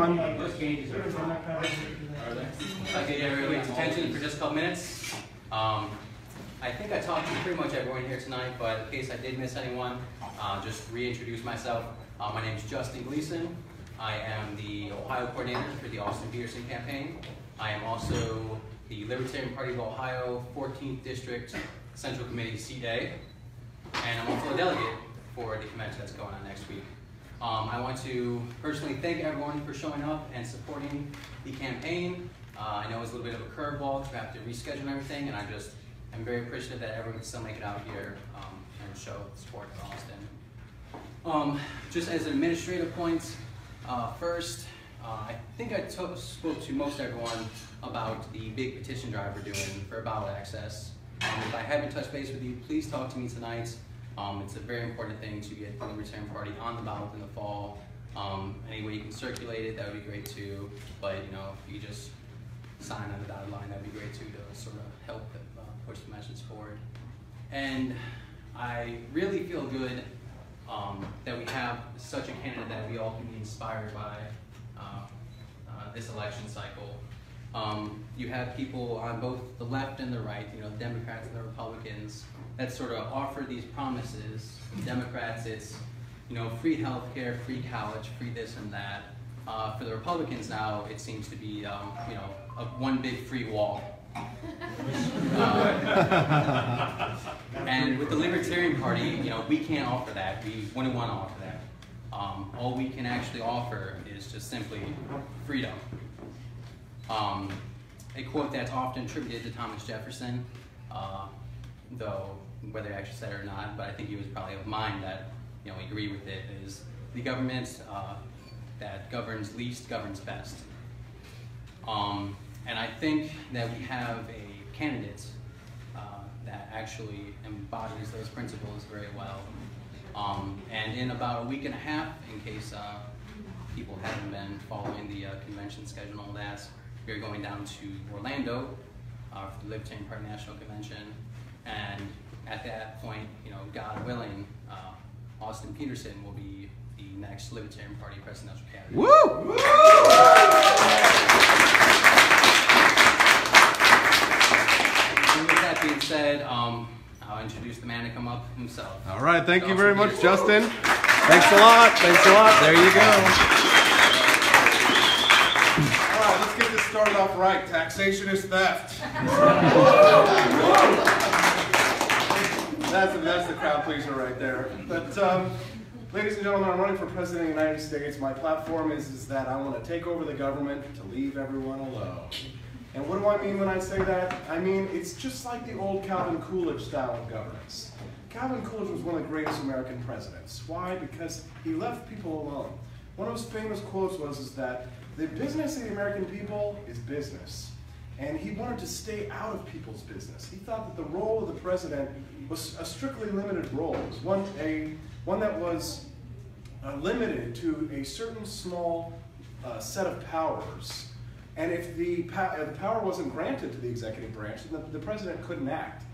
Those pages are everyone's attention for just a couple minutes. Um, I think I talked to pretty much everyone here tonight, but in case I did miss anyone, uh, just reintroduce myself. Uh, my name is Justin Gleason. I am the Ohio coordinator for the Austin Petersen campaign. I am also the Libertarian Party of Ohio 14th District Central Committee Seat A, and I'm also a delegate for the convention that's going on next week. Um, I want to personally thank everyone for showing up and supporting the campaign. Uh, I know it was a little bit of a curveball to have to reschedule everything, and I just am very appreciative that everyone can still make it out here um, and show support for Austin. Um, just as an administrative points, uh, first, uh, I think I spoke to most everyone about the big petition drive we're doing for ballot access. Um, if I haven't touched base with you, please talk to me tonight. Um, it's a very important thing to get the Libertarian Party on the ballot in the fall. Um, any way you can circulate it, that would be great too. But you know, if you just sign on the dotted line, that'd be great too to sort of help uh, push the message forward. And I really feel good um, that we have such a candidate that we all can be inspired by uh, uh, this election cycle. Um, you have people on both the left and the right, you know, Democrats and the Republicans, that sort of offer these promises. Democrats, it's you know, free health care, free college, free this and that. Uh, for the Republicans now, it seems to be um, you know a, one big free wall. Uh, and with the Libertarian Party, you know, we can't offer that. We wouldn't want to offer that. Um, all we can actually offer is just simply freedom. Um, a quote that's often attributed to Thomas Jefferson, uh, though whether he actually said it or not, but I think he was probably of mind that you know we agree with it is the government uh, that governs least governs best. Um, and I think that we have a candidate uh, that actually embodies those principles very well. Um, and in about a week and a half, in case uh, people haven't been following the uh, convention schedule and all that, we're going down to Orlando uh, for the Libertarian Party National Convention. And at that point, you know, God willing, uh, Austin Petersen will be the next Libertarian Party presidential candidate. Woo! And with that being said, um, I'll introduce the man to come up himself. All right, thank you Austin very much, Petersen. Justin. Thanks a lot. Thanks a lot. There you go. Let's get this started off right. Taxation is theft. That's, that's the crowd pleaser right there. But, um, ladies and gentlemen, I'm running for president of the United States. My platform is, is that I want to take over the government to leave everyone alone. And what do I mean when I say that? I mean, it's just like the old Calvin Coolidge style of governance. Calvin Coolidge was one of the greatest American presidents. Why? Because he left people alone. One of his famous quotes was is that the business of the American people is business. And he wanted to stay out of people's business. He thought that the role of the president was a strictly limited role. It was one, a, one that was uh, limited to a certain small uh, set of powers. And if the, the power wasn't granted to the executive branch, then the, the president couldn't act.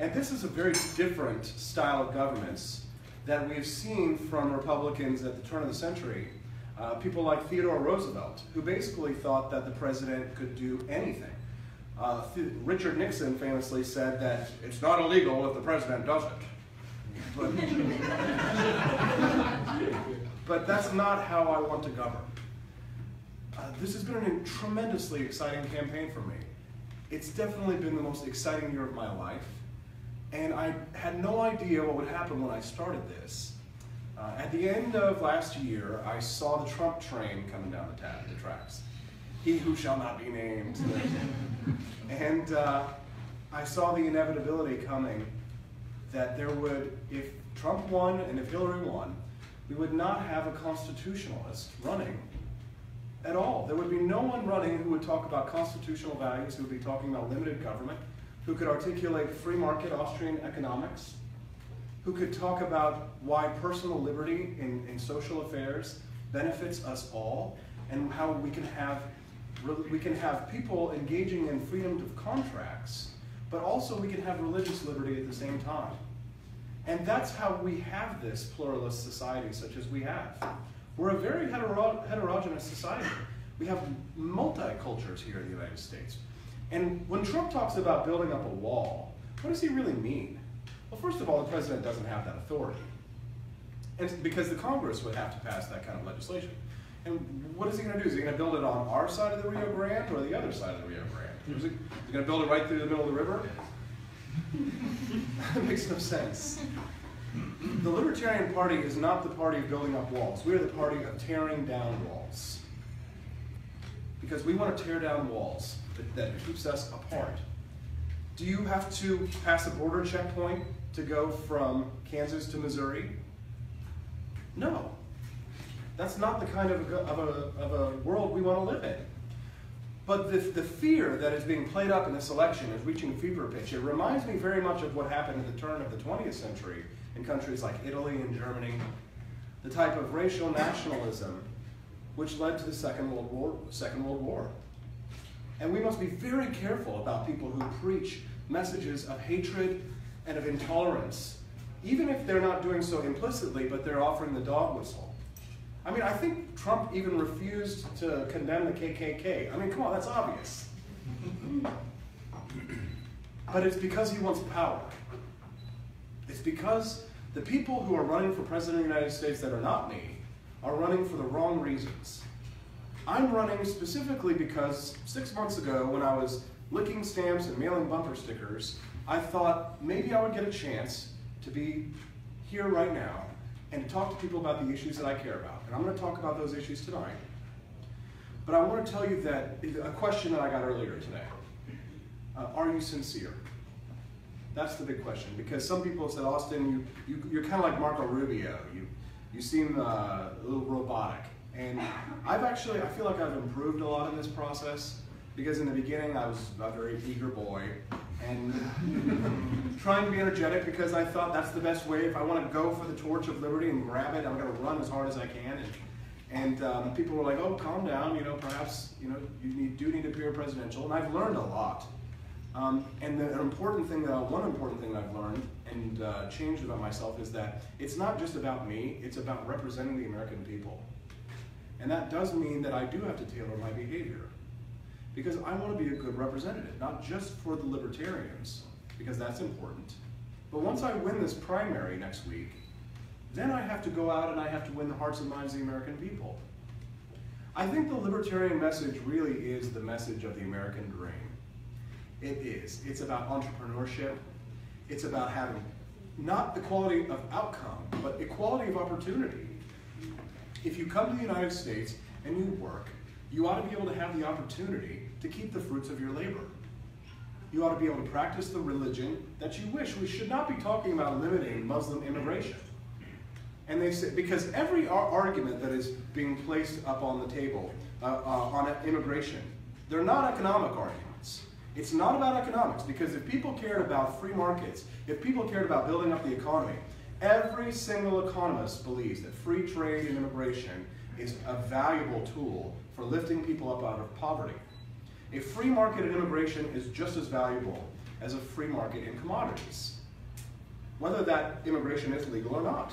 And this is a very different style of governance that we've seen from Republicans at the turn of the century. Uh, people like Theodore Roosevelt, who basically thought that the president could do anything. Uh, Richard Nixon famously said that it's not illegal if the president does it. But, but that's not how I want to govern. Uh, this has been a tremendously exciting campaign for me. It's definitely been the most exciting year of my life, and I had no idea what would happen when I started this. Uh, at the end of last year, I saw the Trump train coming down the, ta- the tracks. He who shall not be named. and uh, I saw the inevitability coming that there would, if Trump won and if Hillary won, we would not have a constitutionalist running at all. There would be no one running who would talk about constitutional values, who would be talking about limited government, who could articulate free market Austrian economics, who could talk about why personal liberty in, in social affairs benefits us all, and how we can have we can have people engaging in freedom of contracts, but also we can have religious liberty at the same time. And that's how we have this pluralist society such as we have. We're a very hetero- heterogeneous society. We have multicultures here in the United States. And when Trump talks about building up a wall, what does he really mean? Well, first of all, the president doesn't have that authority. And because the Congress would have to pass that kind of legislation. And what is he going to do? Is he going to build it on our side of the Rio Grande or the other side of the Rio Grande? Is he, going to build it right through the middle of the river? that makes no sense. The Libertarian Party is not the party of building up walls. We are the party of tearing down walls. Because we want to tear down walls that, that keeps us apart. Do you have to pass a border checkpoint to go from Kansas to Missouri? No. That's not the kind of a, of a, of a world we want to live in. But the, the fear that is being played up in this election is reaching fever pitch. It reminds me very much of what happened at the turn of the 20th century in countries like Italy and Germany, the type of racial nationalism which led to the Second World War. Second World War. And we must be very careful about people who preach messages of hatred and of intolerance, even if they're not doing so implicitly, but they're offering the dog whistle. I mean, I think Trump even refused to condemn the KKK. I mean, come on, that's obvious. but it's because he wants power. It's because the people who are running for president of the United States that are not me are running for the wrong reasons. I'm running specifically because six months ago, when I was licking stamps and mailing bumper stickers, I thought maybe I would get a chance to be here right now and to talk to people about the issues that I care about. And I'm going to talk about those issues tonight. But I want to tell you that a question that I got earlier today. Uh, are you sincere? That's the big question. Because some people said, Austin, you, you, are kind of like Marco Rubio. You, you seem uh, a little robotic. And I've actually, I feel like I've improved a lot in this process. Because in the beginning, I was a very eager boy and trying to be energetic because I thought that's the best way. If I want to go for the torch of liberty and grab it, I'm going to run as hard as I can. And, and um, people were like, "Oh, calm down. You know, perhaps you know you need, do need to appear presidential." And I've learned a lot. Um, and the, an important thing that one important thing that I've learned and uh, changed about myself is that it's not just about me; it's about representing the American people. And that does mean that I do have to tailor my behavior because I want to be a good representative, not just for the libertarians, because that's important. But once I win this primary next week, then I have to go out and I have to win the hearts and minds of the American people. I think the libertarian message really is the message of the American dream. It is. It's about entrepreneurship. It's about having not equality of outcome, but equality of opportunity. If you come to the United States and you work, you ought to be able to have the opportunity to keep the fruits of your labor. You ought to be able to practice the religion that you wish. We should not be talking about limiting Muslim immigration. And they say, because every argument that is being placed up on the table uh, uh, on immigration, they're not economic arguments. It's not about economics, because if people cared about free markets, if people cared about building up the economy, every single economist believes that free trade and immigration is a valuable tool for lifting people up out of poverty. A free market in immigration is just as valuable as a free market in commodities, whether that immigration is legal or not.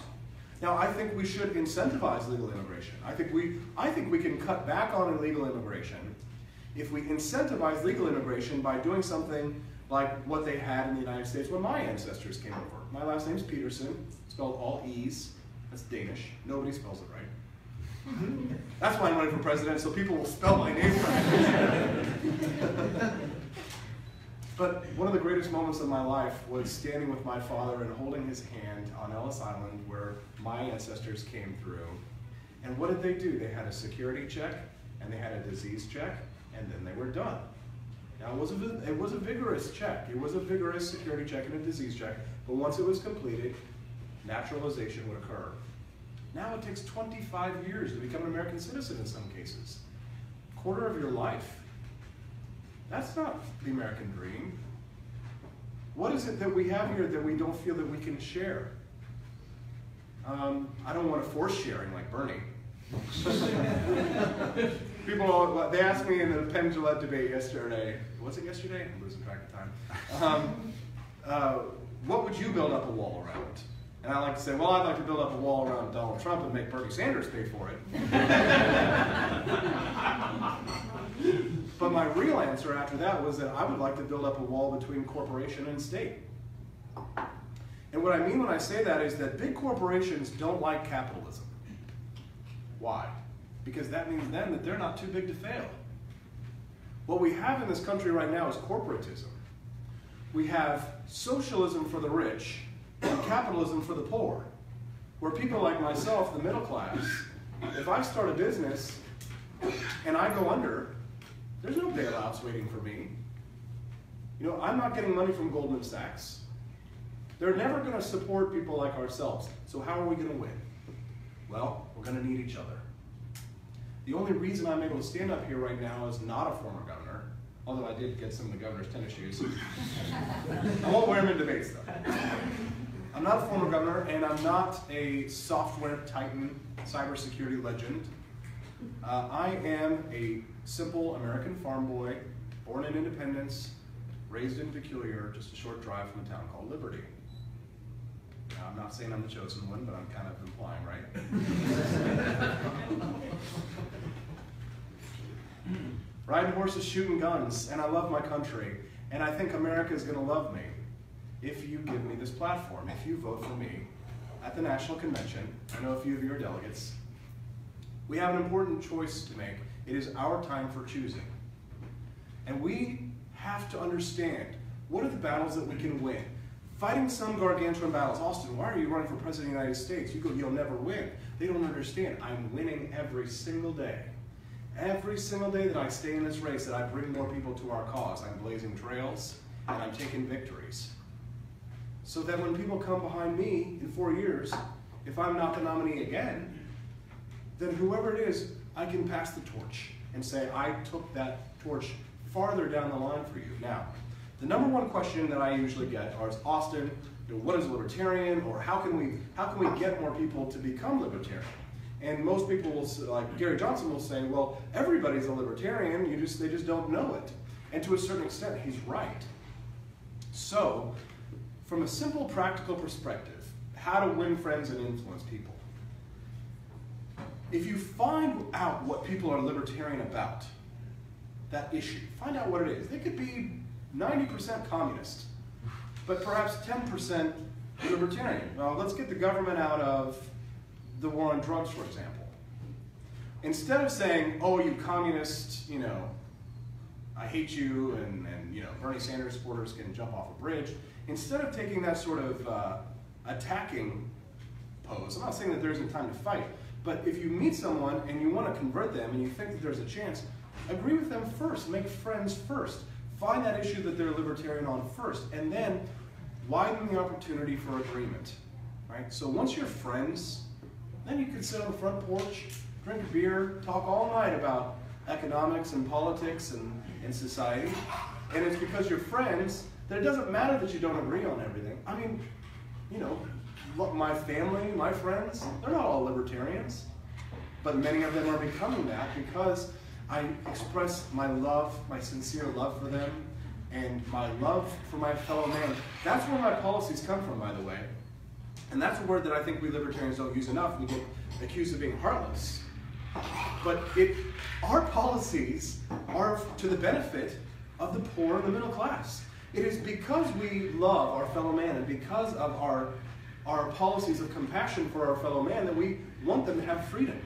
Now, I think we should incentivize legal immigration. I think we, I think we can cut back on illegal immigration if we incentivize legal immigration by doing something like what they had in the United States when my ancestors came over. My last name is Petersen, spelled all E's. That's Danish. Nobody spells it right. That's why I'm running for president, so people will spell my name right. but one of the greatest moments of my life was standing with my father and holding his hand on Ellis Island where my ancestors came through. And what did they do? They had a security check and they had a disease check, and then they were done. Now, it was, a, it was a vigorous check. It was a vigorous security check and a disease check, but once it was completed, naturalization would occur. Now it takes 25 years to become an American citizen in some cases. Quarter of your life. That's not the American dream. What is it that we have here that we don't feel that we can share? Um, I don't want to force sharing like Bernie. People, they asked me in the Penn debate yesterday, was it yesterday? I'm losing track of time. Um, uh, what would you build up a wall around? And I like to say, well, I'd like to build up a wall around Donald Trump and make Bernie Sanders pay for it. But my real answer after that was that I would like to build up a wall between corporation and state. And what I mean when I say that is that big corporations don't like capitalism. Why? Because that means then that they're not too big to fail. What we have in this country right now is corporatism. We have socialism for the rich capitalism for the poor. Where people like myself, the middle class, if I start a business and I go under, there's no bailouts waiting for me. You know, I'm not getting money from Goldman Sachs. They're never going to support people like ourselves. So how are we going to win? Well, we're going to need each other. The only reason I'm able to stand up here right now is not a former governor, although I did get some of the governor's tennis shoes. I won't wear them in debates though. I'm not a former governor, and I'm not a software titan, cybersecurity legend. Uh, I am a simple American farm boy, born in Independence, raised in Peculiar, just a short drive from a town called Liberty. Now, I'm not saying I'm the chosen one, but I'm kind of implying, right? Riding horses, shooting guns, and I love my country. And I think America is going to love me if you give me this platform, if you vote for me at the National Convention. I know a few of you are delegates. We have an important choice to make. It is our time for choosing. And we have to understand what are the battles that we can win. Fighting some gargantuan battles. Austin, why are you running for president of the United States? You go, you'll never win. They don't understand. I'm winning every single day. Every single day that I stay in this race, that I bring more people to our cause, I'm blazing trails and I'm taking victories. So that when people come behind me in four years, if I'm not the nominee again, then whoever it is, I can pass the torch and say, I took that torch farther down the line for you. Now, the number one question that I usually get is, Austin, you know, what is libertarian, or how can we how can we get more people to become libertarian? And most people will, say, like Gary Johnson will say, well, everybody's a libertarian, you just, they just don't know it. And to a certain extent, he's right. So, from a simple practical perspective, how to win friends and influence people. If you find out what people are libertarian about, that issue, find out what it is. They could be 90% communist, but perhaps 10% libertarian. Well, let's get the government out of the war on drugs, for example. Instead of saying, oh, you communist, you know, I hate you, and, and you know, Bernie Sanders supporters can jump off a bridge, instead of taking that sort of uh, attacking pose, I'm not saying that there isn't time to fight, but if you meet someone and you want to convert them and you think that there's a chance, agree with them first, make friends first. Find that issue that they're libertarian on first, and then widen the opportunity for agreement. Right? So once you're friends, then you can sit on the front porch, drink a beer, talk all night about economics and politics and, and society. And it's because you're friends that it doesn't matter that you don't agree on everything. I mean, you know, my family, my friends, they're not all libertarians. But many of them are becoming that because I express my love, my sincere love for them, and my love for my fellow man. That's where my policies come from, by the way. And that's a word that I think we libertarians don't use enough. We get accused of being heartless. But it, our policies are to the benefit of the poor and the middle class. It is because we love our fellow man and because of our, our policies of compassion for our fellow man that we want them to have freedom.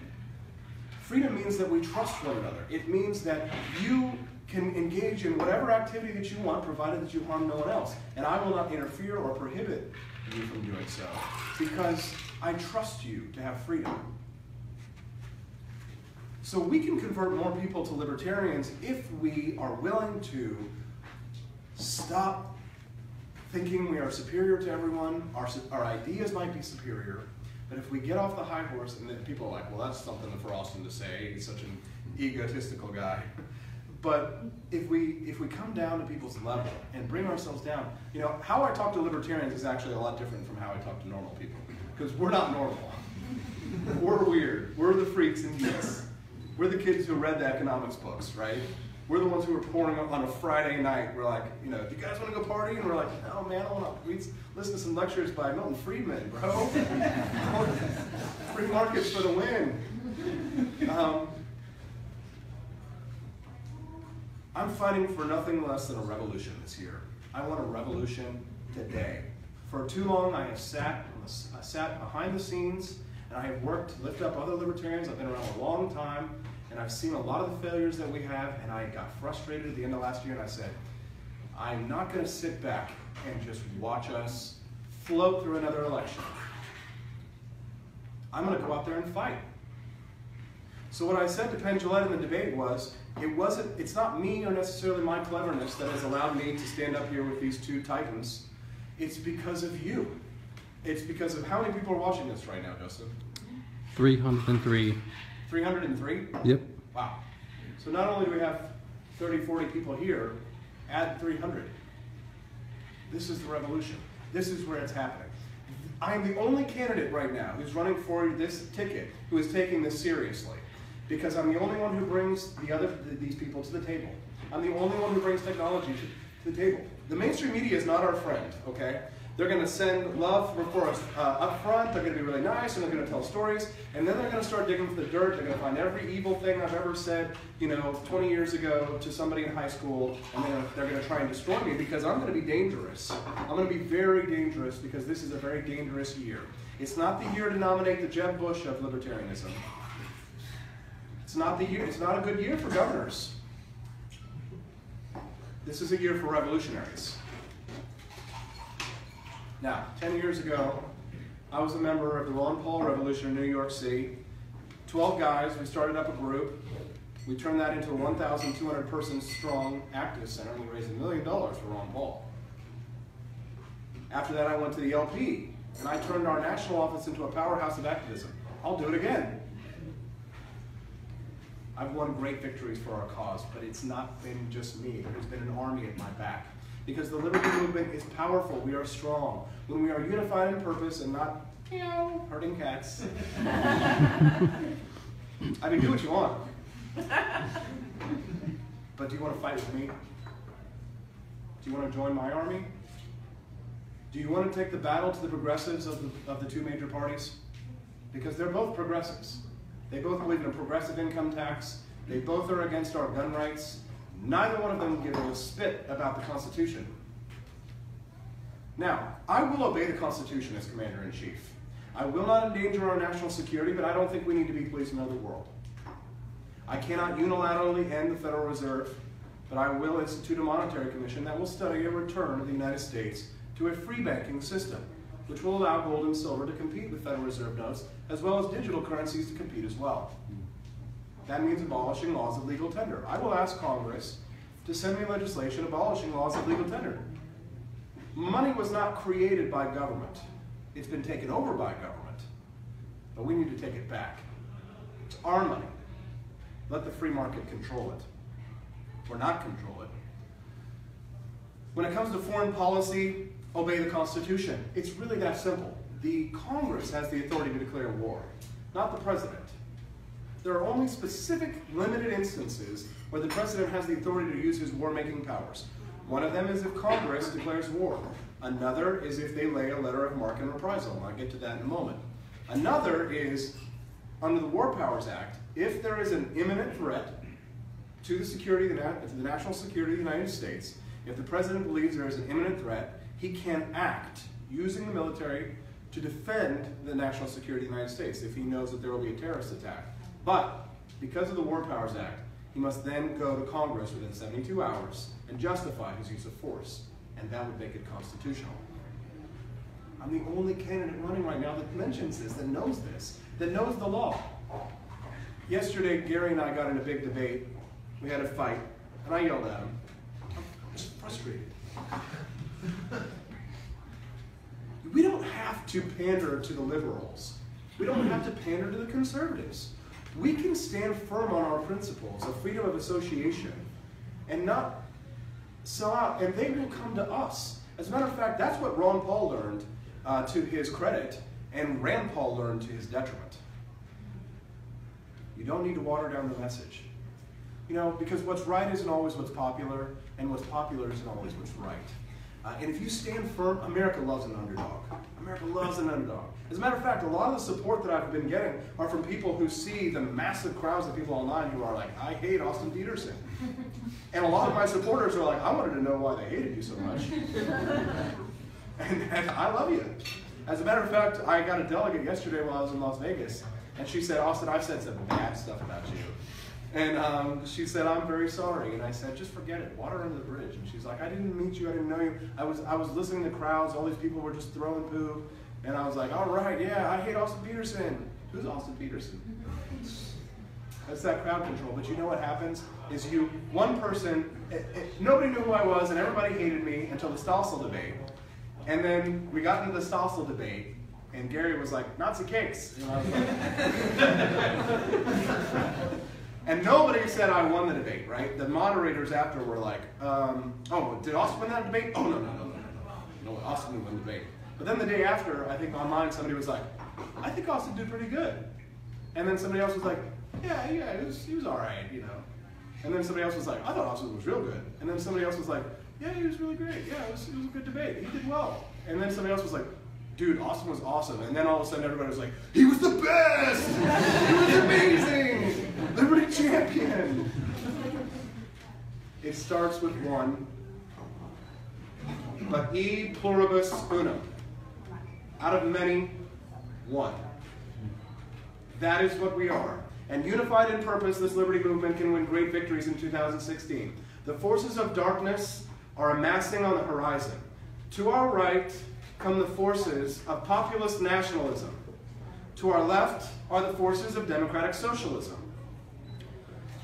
Freedom means that we trust one another. It means that you can engage in whatever activity that you want, provided that you harm no one else. And I will not interfere or prohibit you from doing so because I trust you to have freedom. So we can convert more people to libertarians if we are willing to stop thinking we are superior to everyone. Our, our ideas might be superior, but if we get off the high horse and then people are like, well, that's something for Austin to say. He's such an egotistical guy. But if we if we come down to people's level and bring ourselves down, you know, how I talk to libertarians is actually a lot different from how I talk to normal people. Because we're not normal. we're weird. We're the freaks and geeks. We're the kids who read the economics books, right? We're the ones who are pouring on a Friday night. We're like, you know, do you guys want to go party? And we're like, oh man, I want to listen to some lectures by Milton Friedman, bro. Free markets for the win. Um, I'm fighting for nothing less than a revolution this year. I want a revolution today. For too long, I have sat, I sat behind the scenes and I have worked to lift up other libertarians. I've been around a long time and I've seen a lot of the failures that we have and I got frustrated at the end of last year and I said, I'm not going to sit back and just watch us float through another election. I'm going to go out there and fight. So what I said to Penn Jillette in the debate was, it wasn't, it's not me or necessarily my cleverness that has allowed me to stand up here with these two titans. It's because of you. It's because of how many people are watching this right now, Justin? 303. 303? Yep. Wow. So not only do we have 30, 40 people here, add 300. This is the revolution. This is where it's happening. I am the only candidate right now who's running for this ticket who is taking this seriously because I'm the only one who brings the other these people to the table. I'm the only one who brings technology to, to the table. The mainstream media is not our friend, okay? They're going to send love for us uh, up front. They're going to be really nice, and they're going to tell stories. And then they're going to start digging for the dirt. They're going to find every evil thing I've ever said, you know, 20 years ago to somebody in high school, and they're, they're going to try and destroy me because I'm going to be dangerous. I'm going to be very dangerous because this is a very dangerous year. It's not the year to nominate the Jeb Bush of libertarianism. It's not the year. It's not a good year for governors. This is a year for revolutionaries. Now, 10 years ago, I was a member of the Ron Paul Revolution in New York City. 12 guys, we started up a group. We turned that into a 1,200 person strong activist center and we raised a million dollars for Ron Paul. After that, I went to the LP and I turned our national office into a powerhouse of activism. I'll do it again. I've won great victories for our cause, but it's not been just me. There's been an army at my back. Because the liberty movement is powerful. We are strong. When we are unified in purpose and not, know, hurting cats. I mean, do what you want. But do you want to fight with me? Do you want to join my army? Do you want to take the battle to the progressives of the, of the two major parties? Because they're both progressives. They both believe in a progressive income tax. They both are against our gun rights. Neither one of them give a spit about the Constitution. Now, I will obey the Constitution as Commander in Chief. I will not endanger our national security, but I don't think we need to be policing another world. I cannot unilaterally end the Federal Reserve, but I will institute a monetary commission that will study a return of the United States to a free banking system, which will allow gold and silver to compete with Federal Reserve notes, as well as digital currencies to compete as well. That means abolishing laws of legal tender. I will ask Congress to send me legislation abolishing laws of legal tender. Money was not created by government. It's been taken over by government. But we need to take it back. It's our money. Let the free market control it. Or not control it. When it comes to foreign policy, obey the Constitution. It's really that simple. The Congress has the authority to declare war, not the President. There are only specific, limited instances where the President has the authority to use his war-making powers. One of them is if Congress declares war. Another is if they lay a letter of marque and reprisal, and I'll get to that in a moment. Another is, under the War Powers Act, if there is an imminent threat to the security, to the national security of the United States, if the President believes there is an imminent threat, he can act using the military to defend the national security of the United States if he knows that there will be a terrorist attack. But because of the War Powers Act, he must then go to Congress within 72 hours and justify his use of force, and that would make it constitutional. I'm the only candidate running right now that mentions this, that knows this, that knows the law. Yesterday, Gary and I got in a big debate. We had a fight, and I yelled at him. I'm just frustrated. we don't have to pander to the liberals. We don't have to pander to the conservatives. We can stand firm on our principles of freedom of association and not sell out, and they will come to us. As a matter of fact, that's what Ron Paul learned uh, to his credit, and Rand Paul learned to his detriment. You don't need to water down the message. You know, because what's right isn't always what's popular, and what's popular isn't always what's right. Uh, and if you stand firm, America loves an underdog. America loves an underdog. As a matter of fact, a lot of the support that I've been getting are from people who see the massive crowds of people online who are like, I hate Austin Petersen. And a lot of my supporters are like, I wanted to know why they hated you so much. and, and I love you. As a matter of fact, I got a delegate yesterday while I was in Las Vegas, and she said, Austin, I've said some bad stuff about you. And um, she said, I'm very sorry. And I said, just forget it. Water under the bridge. And she's like, I didn't meet you. I didn't know you. I was, I was listening to crowds. All these people were just throwing poo. And I was like, all right, yeah, I hate Austin Petersen. Who's Austin Petersen? That's that crowd control. But you know what happens? Is you, one person, it, it, nobody knew who I was and everybody hated me until the Stossel debate. And then we got into the Stossel debate and Gary was like, Nazi cakes. And, and nobody said I won the debate, right? The moderators after were like, um, oh, did Austin win that debate? Oh, no, no, no, no, no, no. Austin didn't win the debate. But then the day after, I think online somebody was like, I think Austin did pretty good. And then somebody else was like, yeah, yeah, he was, he was all right, you know. And then somebody else was like, I thought Austin was real good. And then somebody else was like, yeah, he was really great. Yeah, it was, it was a good debate. He did well. And then somebody else was like, dude, Austin was awesome. And then all of a sudden everybody was like, he was the best! he was amazing! Liberty champion! It starts with one, but e pluribus unum. Out of many, one. That is what we are. And unified in purpose, this liberty movement can win great victories in 2016. The forces of darkness are amassing on the horizon. To our right come the forces of populist nationalism. To our left are the forces of democratic socialism.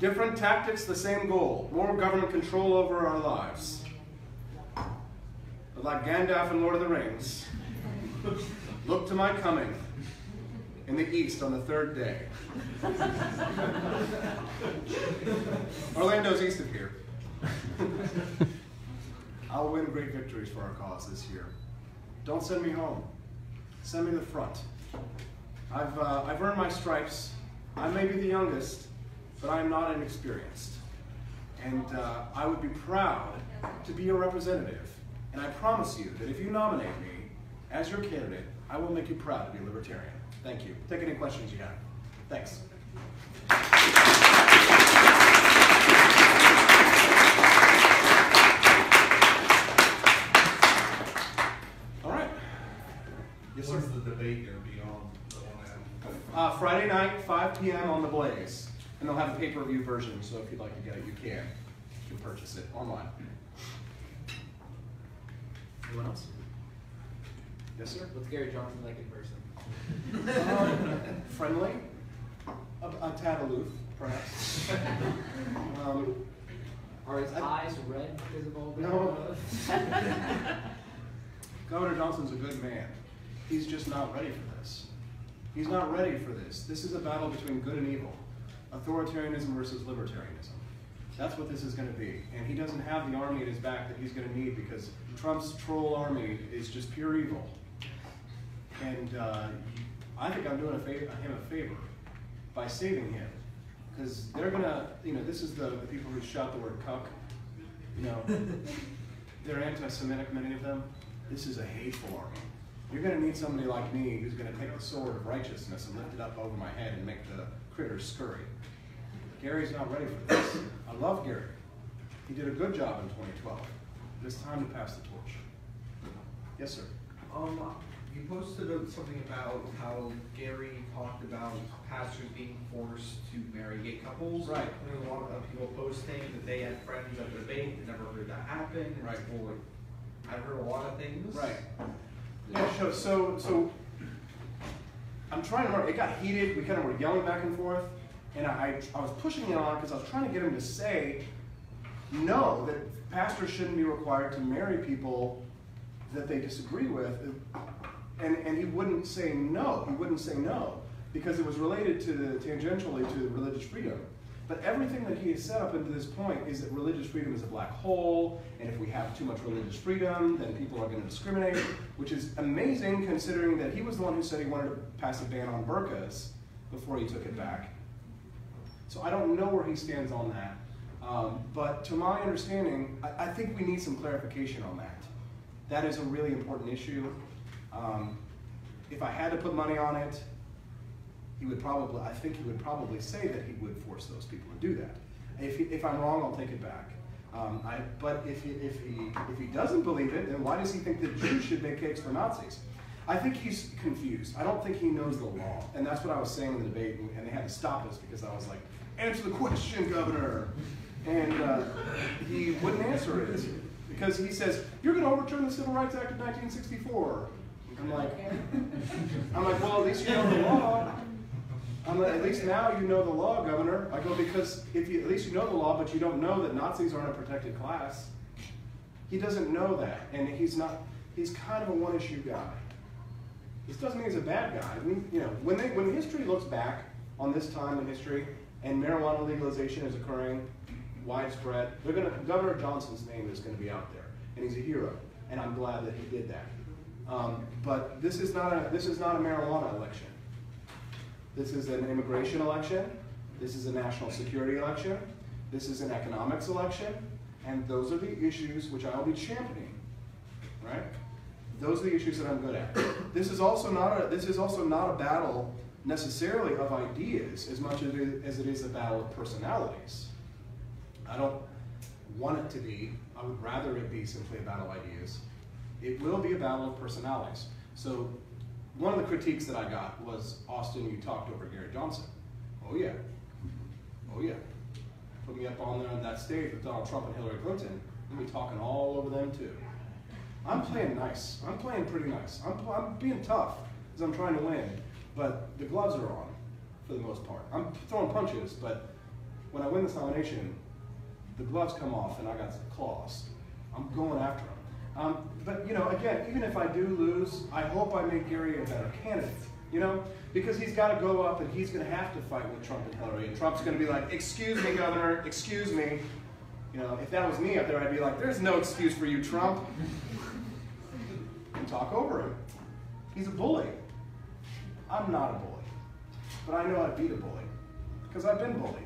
Different tactics, the same goal more government control over our lives. But like Gandalf in Lord of the Rings, look to my coming in the east on the third day. Orlando's east of here. I'll win great victories for our cause this year. Don't send me home. Send me to the front. I've, uh, I've earned my stripes. I may be the youngest, but I am not inexperienced. And uh, I would be proud to be your representative. And I promise you that if you nominate me as your candidate, I will make you proud to be a libertarian. Thank you. Take any questions you have. Thanks. All right. Yes, sir. When's the debate gonna be on the one at? Uh, Friday night, 5 p.m. on the Blaze. And they'll have a pay-per-view version, so if you'd like to get it, you can. You can purchase it online. Anyone else? Yes, sir? What's Gary Johnson like in person? Um, friendly, a, a tad aloof, perhaps. um, Are his I- eyes red visible? No. Governor Johnson's a good man. He's just not ready for this. He's not ready for this. This is a battle between good and evil, authoritarianism versus libertarianism. That's what this is going to be. And he doesn't have the army at his back that he's going to need because Trump's troll army is just pure evil. And uh, I think I'm doing a him a favor by saving him. Because they're going to, you know, this is the, the people who shout the word cuck. You know, they're anti-Semitic, many of them. This is a hateful army. You're going to need somebody like me who's going to take the sword of righteousness and lift it up over my head and make the critters scurry. Gary's not ready for this. I love Gary. He did a good job in 2012. But it's time to pass the torch. Yes, sir. Um, you posted something about how Gary talked about pastors being forced to marry gay couples. Right. There was a lot of people posting that they had friends at the debate, they never heard that happen. Right. people were- I've heard a lot of things. Right. Yeah, so, so, so I'm trying to remember, it got heated, we kind of were yelling back and forth, and I, I was pushing it on because I was trying to get him to say, no, that pastors shouldn't be required to marry people that they disagree with. And, and he wouldn't say no, he wouldn't say no, because it was related to tangentially to religious freedom. But everything that he has said up until this point is that religious freedom is a black hole, and if we have too much religious freedom, then people are going to discriminate, which is amazing considering that he was the one who said he wanted to pass a ban on burqas before he took it back. So I don't know where he stands on that. Um, but to my understanding, I, I think we need some clarification on that. That is a really important issue. Um, if I had to put money on it, he would probably, I think he would probably say that he would force those people to do that. If, he, if I'm wrong, I'll take it back. Um, I, but if he, if, he, if he doesn't believe it, then why does he think that Jews should make cakes for Nazis? I think he's confused. I don't think he knows the law. And that's what I was saying in the debate, and, and they had to stop us because I was like, answer the question, Governor. And uh, he wouldn't answer it because he says, you're going to overturn the Civil Rights Act of 1964. I'm like, I'm like, well, at least you know the law. I'm like, at least now you know the law, Governor. I go, because if you, at least you know the law, but you don't know that Nazis aren't a protected class. He doesn't know that, and he's not, he's kind of a one-issue guy. This doesn't mean he's a bad guy. I mean, you know, when, they, when history looks back on this time in history, and marijuana legalization is occurring widespread, they're gonna, Governor Johnson's name is gonna be out there, and he's a hero, and I'm glad that he did that. Um, but this is not a, this is not a marijuana election. This is an immigration election. This is a national security election. This is an economics election. And those are the issues which I will be championing, right? Those are the issues that I'm good at. This is also not a, this is also not a battle necessarily of ideas as much as it is, a battle of personalities. I don't want it to be. I would rather it be simply a battle of ideas. It will be a battle of personalities. So one of the critiques that I got was, Austin, you talked over Gary Johnson. Oh yeah. Oh yeah. Put me up on there on that stage with Donald Trump and Hillary Clinton. I'm be talking all over them too. I'm playing nice. I'm playing pretty nice. I'm, I'm being tough because I'm trying to win. But the gloves are on for the most part. I'm throwing punches, but when I win this nomination, the gloves come off and I got claws. I'm going after them. Um, but you know, again, even if I do lose, I hope I make Gary a better candidate. You know, because he's got to go up and he's going to have to fight with Trump and Hillary, and Trump's going to be like, "Excuse me, Governor, excuse me." You know, if that was me up there, I'd be like, "There's no excuse for you, Trump." and talk over him. He's a bully. I'm not a bully, but I know to beat a bully because I've been bullied.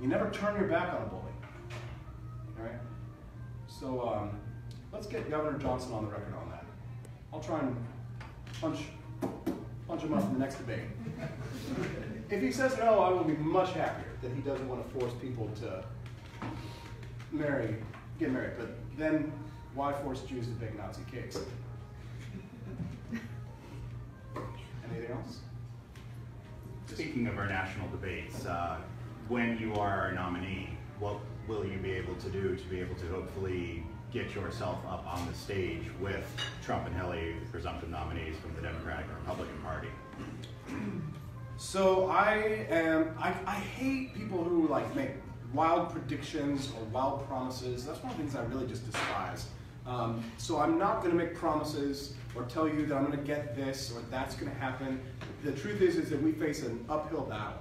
You never turn your back on a bully. All right. So. Um, Let's get Governor Johnson on the record on that. I'll try and punch, punch him up in the next debate. if he says no, I will be much happier that he doesn't want to force people to marry, get married. But then, why force Jews to bake Nazi cakes? Anything else? Speaking of our national debates, uh, when you are our nominee, what will you be able to do to be able to hopefully get yourself up on the stage with Trump and Hillary, presumptive nominees from the Democratic and Republican Party? So I am. I, I hate people who like make wild predictions or wild promises. That's one of the things I really just despise. Um, so I'm not going to make promises or tell you that I'm going to get this or that's going to happen. The truth is, is that we face an uphill battle.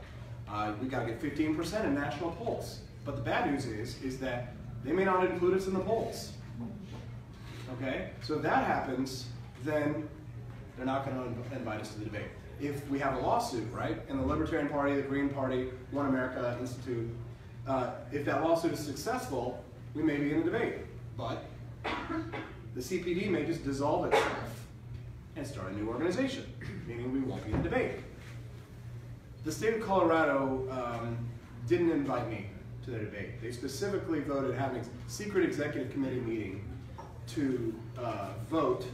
Uh, we got to get 15% in national polls. But the bad news is, is that they may not include us in the polls. Okay? So if that happens, then they're not going to invite us to the debate. If we have a lawsuit, right, and the Libertarian Party, the Green Party, One America Institute, uh, if that lawsuit is successful, we may be in the debate. But the CPD may just dissolve itself and start a new organization, meaning we won't be in a debate. The state of Colorado um, didn't invite me to the debate. They specifically voted having secret executive committee meeting to uh, vote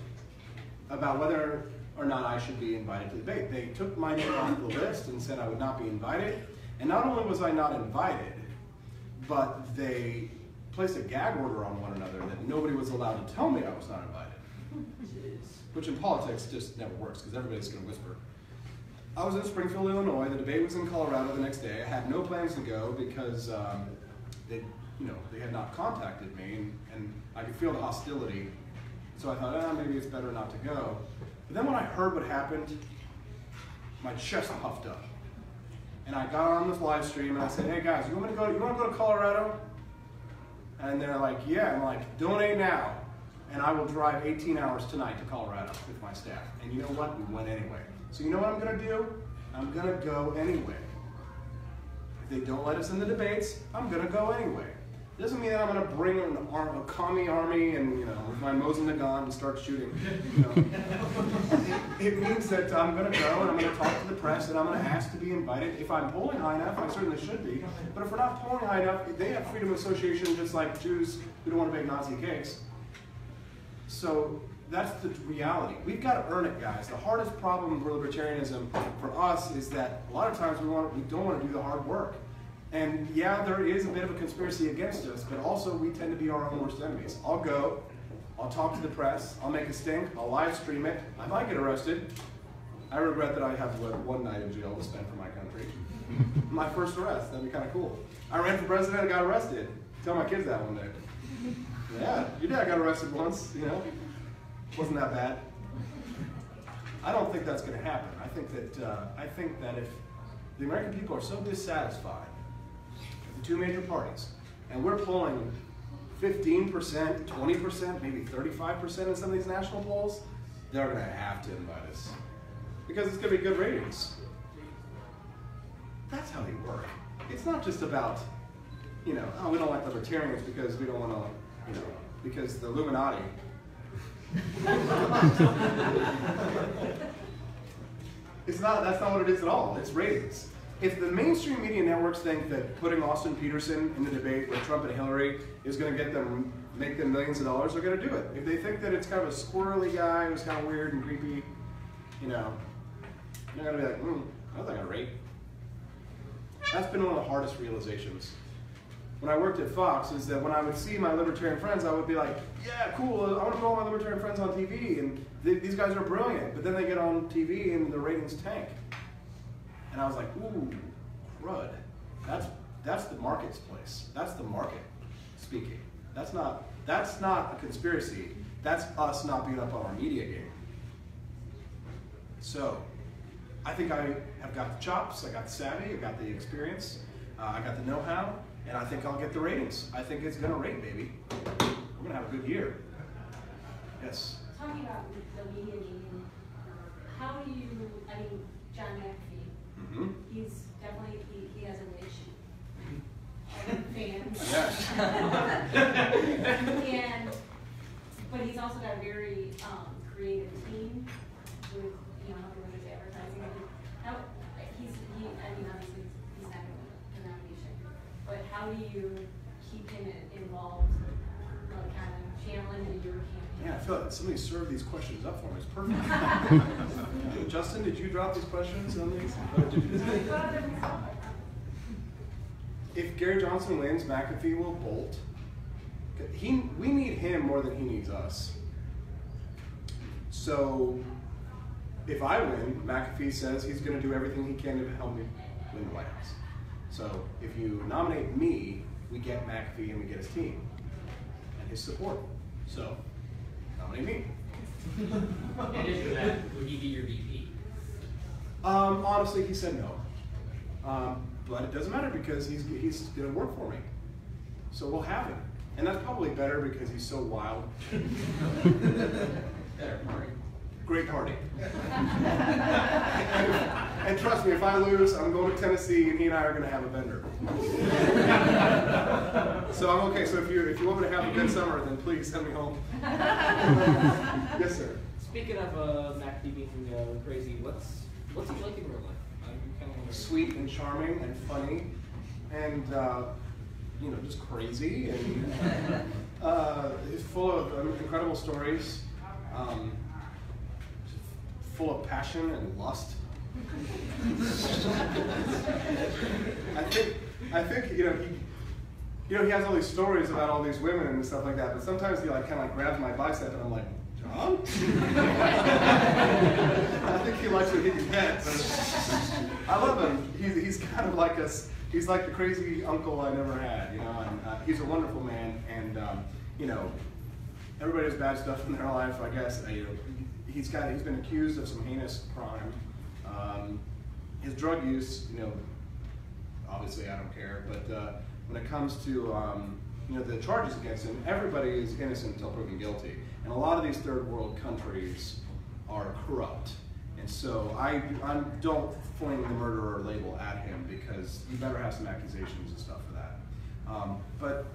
about whether or not I should be invited to the debate. They took my name off the list and said I would not be invited. And not only was I not invited, but they placed a gag order on one another that nobody was allowed to tell me I was not invited. Which in politics just never works because everybody's going to whisper. I was in Springfield, Illinois. The debate was in Colorado the next day. I had no plans to go because um, they, you know, they had not contacted me, and, and I could feel the hostility. So I thought, ah, maybe it's better not to go. But then when I heard what happened, my chest puffed up. And I got on this live stream and I said, hey guys, you want me to go, you want to go to Colorado? And they're like, yeah. I'm like, donate now. And I will drive 18 hours tonight to Colorado with my staff. And you know what? We went anyway. So you know what I'm going to do? I'm going to go anyway. If they don't let us in the debates, I'm going to go anyway. It doesn't mean that I'm going to bring an arm, a commie army and, you know, my Mosin Nagant and start shooting. You know. it, it means that I'm going to go and I'm going to talk to the press and I'm going to ask to be invited. If I'm polling high enough, I certainly should be. But if we're not polling high enough, they have freedom of association just like Jews who don't want to bake Nazi cakes. So that's the reality. We've got to earn it, guys. The hardest problem for libertarianism for us is that a lot of times we want we don't want to do the hard work. And yeah, there is a bit of a conspiracy against us, but also we tend to be our own worst enemies. I'll go, I'll talk to the press, I'll make a stink, I'll live stream it. I might get arrested. I regret that I have one night in jail to spend for my country. my first arrest, that'd be kind of cool. I ran for president and got arrested. Tell my kids that one day. Yeah, your dad got arrested once, you know. Wasn't that bad? I don't think that's going to happen. I think that uh, I think that if the American people are so dissatisfied two major parties, and we're polling 15%, 20%, maybe 35% in some of these national polls, they're going to have to invite us because it's going to be good ratings. That's how they work. It's not just about, you know, oh, we don't like libertarians because we don't want to, you know, because the Illuminati it's not, that's not what it is at all. It's ratings. If the mainstream media networks think that putting Austin Petersen in the debate with Trump and Hillary is going to get them, make them millions of dollars, they're going to do it. If they think that it's kind of a squirrely guy who's kind of weird and creepy, you know, they're going to be like, hmm, that's not going to rate. That's been one of the hardest realizations when I worked at Fox is that when I would see my libertarian friends, I would be like, yeah, cool, I want to put all my libertarian friends on TV, and th these guys are brilliant. But then they get on TV and the ratings tank. And I was like, ooh, crud. That's, that's the market's place. That's the market speaking. That's not, that's not a conspiracy. That's us not being up on our media game. So, I think I have got the chops, I got the savvy, I got the experience, uh, I got the know-how, and I think I'll get the ratings. I think it's gonna rate, baby. We're gonna have a good year. Yes. Talking about the media game, how do you, I mean, John Mm-hmm. he's definitely, he, he has a niche. I'm a fan. Yes. And, but he's also got a very, um, creative team with, you know, helping with his advertising. How, he's, he, I mean, obviously, he's not gonna the nomination, but how do you keep him involved, like, kind of channeling into your campaign? Yeah, I feel like somebody served these questions up for me. It's perfect. Justin, did you drop these questions on these? Or did you- If Gary Johnson wins, McAfee will bolt. He, we need him more than he needs us. So, if I win, McAfee says he's going to do everything he can to help me win the White House. So, if you nominate me, we get McAfee and we get his team and his support. So, nominate me. In addition to that, would he be your VP? Um, honestly, he said no. Um, but it doesn't matter because he's, he's going to work for me. So we'll have him. And that's probably better because he's so wild. Better, Marty. Great party. and, trust me, if I lose, I'm going to Tennessee and he and I are going to have a bender. so I'm okay. So if you, if you want me to have a good summer, then please send me home. yes, sir. Speaking of uh, McAfee being uh, crazy, what's what's he like in real life? I'm kind of sweet and charming and funny and uh, you know just crazy and uh, full of um, incredible stories um, full of passion and lust I think I think you know he you know he has all these stories about all these women and stuff like that but sometimes he like kind of like grabs my bicep and I'm like John I think he likes to hit get but I love him. He's, he's kind of like us. He's like the crazy uncle I never had, you know. And uh, he's a wonderful man, and um, you know, everybody has bad stuff in their life. I guess you know, he's got he's been accused of some heinous crime. Um, his drug use, you know, obviously I don't care, but uh, when it comes to um, you know the charges against him, everybody is innocent until proven guilty. And a lot of these third world countries are corrupt. And so I, I don't fling the murderer label at him because you better have some accusations and stuff for that. Um, but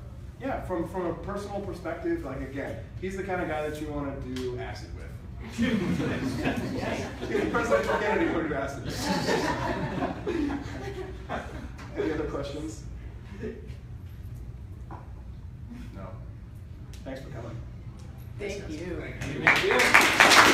Yeah, from, from a personal perspective, like again, he's the kind of guy that you want to do acid with. If Presidential candidate would do acid. Any other questions? No. Thanks for coming. Thank you. Thank you. Thank you.